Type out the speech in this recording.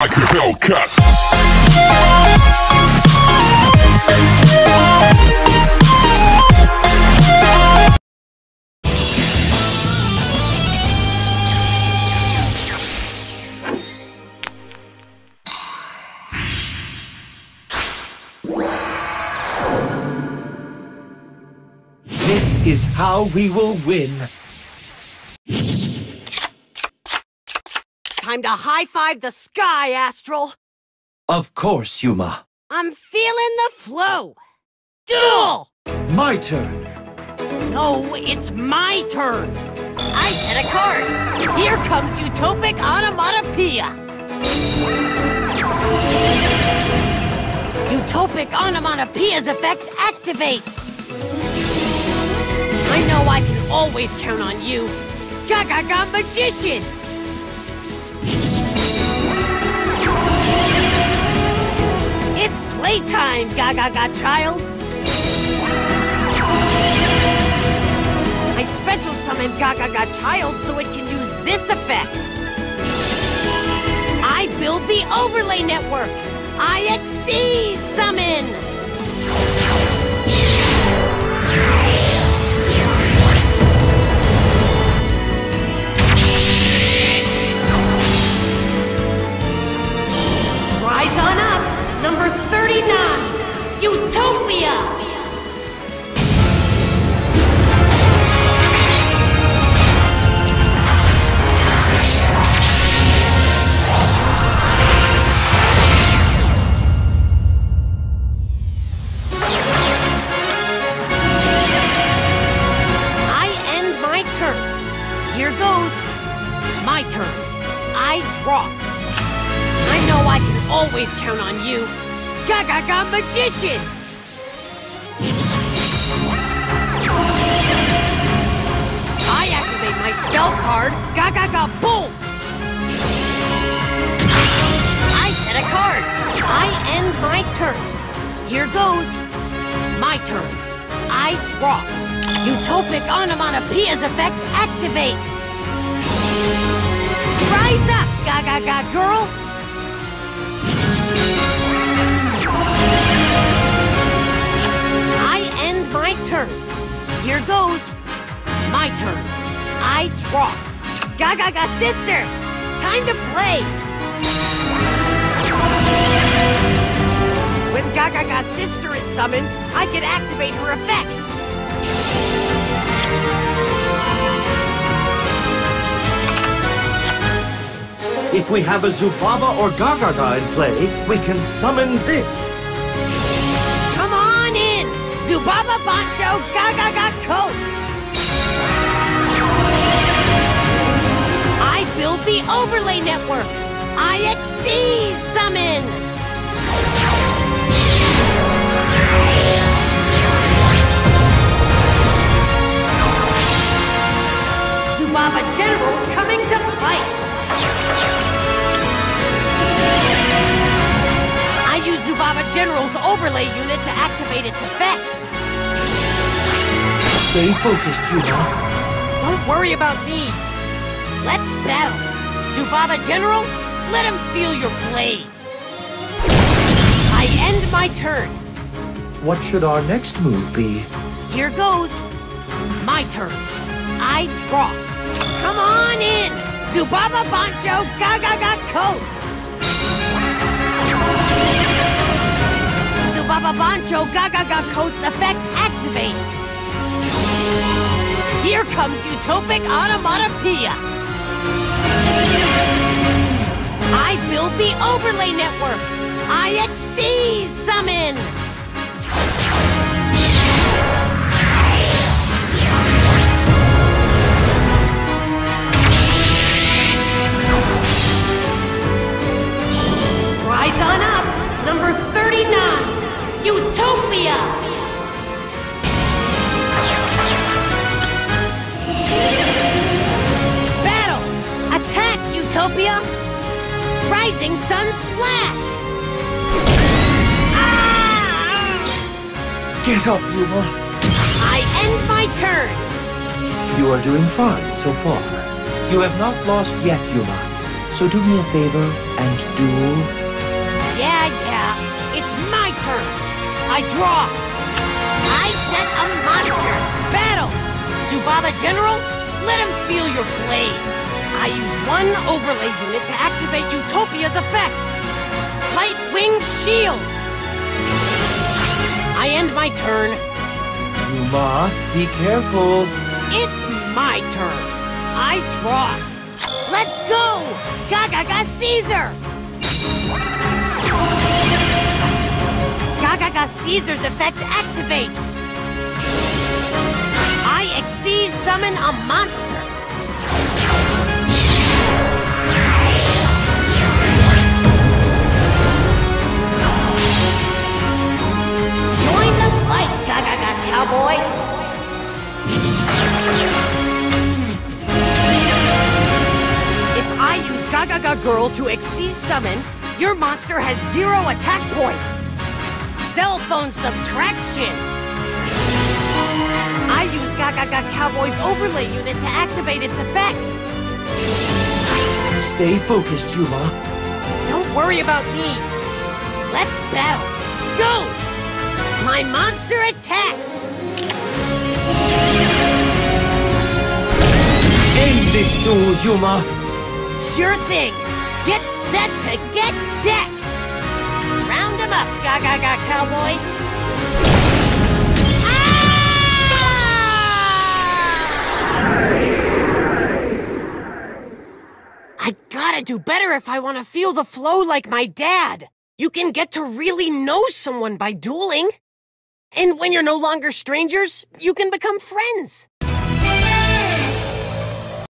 like a Hellcat. This is how we will win. Time to high five the sky, Astral. Of course, Yuma. I'm feeling the flow. Duel! My turn. No, it's my turn. I set a card. Here comes Utopic Onomatopoeia. Utopic Onomatopoeia's effect activates. I know I can always count on you. Gagaga Magician! Playtime, Gagaga Child! I special summon Gagaga Child so it can use this effect. I build the overlay network. Xyz summon. Rise on up, number 39, Utopia. I end my turn. Here goes. My turn. I draw. I know I can always count on you. Gagaga Magician! I activate my spell card, Gagaga Bolt! I set a card. I end my turn. Here goes. My turn. I draw. Utopic Onomatopoeia's effect activates. Rise up, Gagaga Girl! Turn. Here goes. My turn. I draw. Gagaga Sister! Time to play! When Gagaga Sister is summoned, I can activate her effect. If we have a Zubaba or Gaga, Gagaga in play, we can summon this. Zubaba Bancho Gagaga Coat! I build the overlay network! Xyz summon! Zubaba General's coming to fight! I use Zubaba General's overlay unit to activate its effect. Stay focused, Yuma. Don't worry about me. Let's battle. Zubaba General, let him feel your blade. I end my turn. What should our next move be? Here goes. My turn. I draw. Come on in. Zubaba Bancho Gagaga Coat. Zubaba Bancho Gagaga Coat's effect activates. Here comes Utopic Onomatopoeia. I build the overlay network. Xyz summon. Sun Slash! Ah! Get up, Yuma. I end my turn! You are doing fine so far. You have not lost yet, Yuma. So do me a favor and duel? Yeah, yeah. It's my turn. I draw. I set a monster. Battle. Zubaba General, let him feel your blade. I use one overlay unit to activate Utopia's effect. Light Wing Shield. I end my turn. Yuma, be careful. It's my turn. I draw. Let's go! Gagaga Caesar! Gagaga Caesar's effect activates. I Xyz summon a monster. If I use Gagaga Girl to Xyz summon, your monster has zero attack points. Cell phone subtraction. I use Gagaga Cowboy's overlay unit to activate its effect. Stay focused, Yuma. Don't worry about me. Let's battle. Go! My monster attacks. End this duel, Yuma. Sure thing. Get set to get decked. Round him up, Gagaga Cowboy. Ah! I gotta do better if I want to feel the flow like my dad. You can get to really know someone by dueling. And when you're no longer strangers, you can become friends.